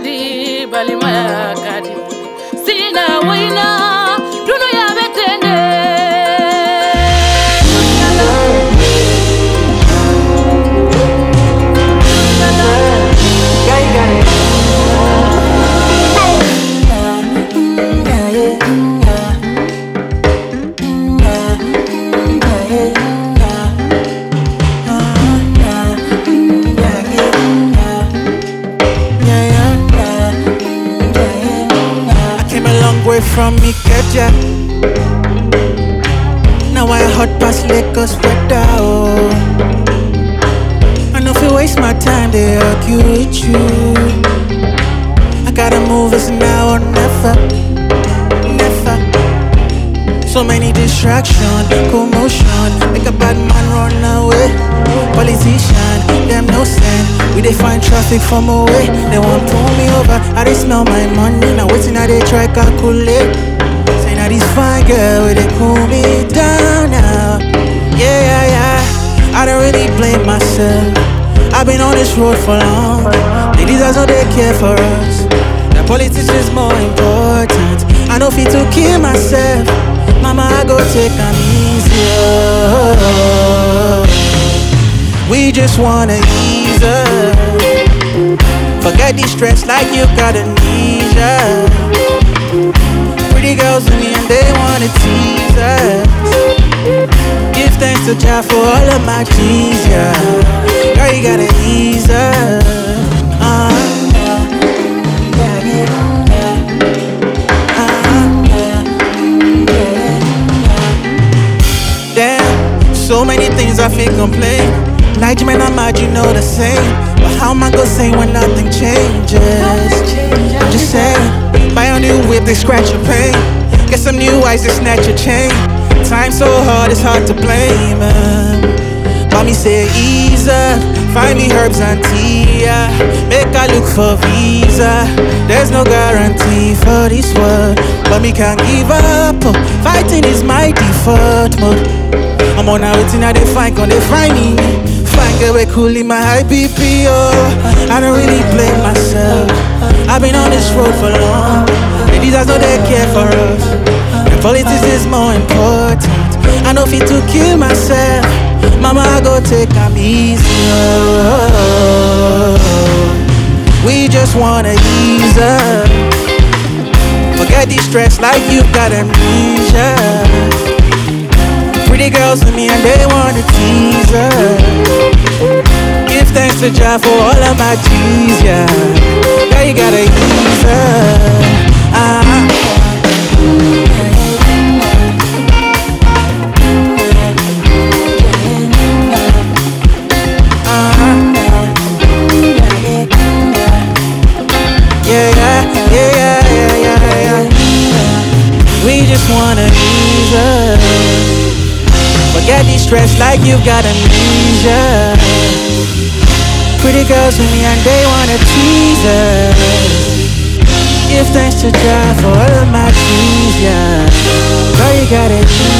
kadi balimaya kadi. Sina wina from Ikeja. Now I hot past Lagos weather. Oh. I know if you waste my time, they argue with you. I gotta move, it's now or never, never. So many distractions, commotion, make a bad man run away. Politician, they find traffic from away. They want pull me over. I they smell my money. Now waiting, I they try calculate. Say now this fine girl, where they cool me down now. Yeah, yeah, yeah. I don't really blame myself. I've been on this road for long. Ladies, I know they care for us. The politics is more important. I know fit to kill myself. Mama, I go take am easier. We just wanna ease up. Forget the stress like you got amnesia. Pretty girls in me and they wanna tease us. Give thanks to Jah for all of my G's, yeah. Girl, you gotta ease up. Uh, so many things I feel complain. Like man, I'm mad, you know the same. But how am I gonna say when nothing changes? I'm just saying, buy a new whip, they scratch your pain. Get some new eyes, they snatch your chain. Time so hard, it's hard to blame 'em. Mommy say ease up, find me herbs and tea. Make I look for visa. There's no guarantee for this world, but me can't give up. oh. Fighting is my default mode. I'm on a waiting, I they find, can they find me? Girl we cool in my high BP, oh. I don't really blame myself. I've been on this road for long. Ladies, I know they care for us. And politics is more important. I know fit to kill myself. Mama, I go take am easier. Oh. We just wanna ease up. Forget the stress like you got amnesia. Pretty girls with me and they wanna tease us. Give thanks to Jah for all of my G's, yeah. Yeah, you gotta ease up. Forget the stress like you've got amnesia. Pretty girls with me and they wanna tease us. Give thanks to God for all of my keys, yeah. Girl, you ease up.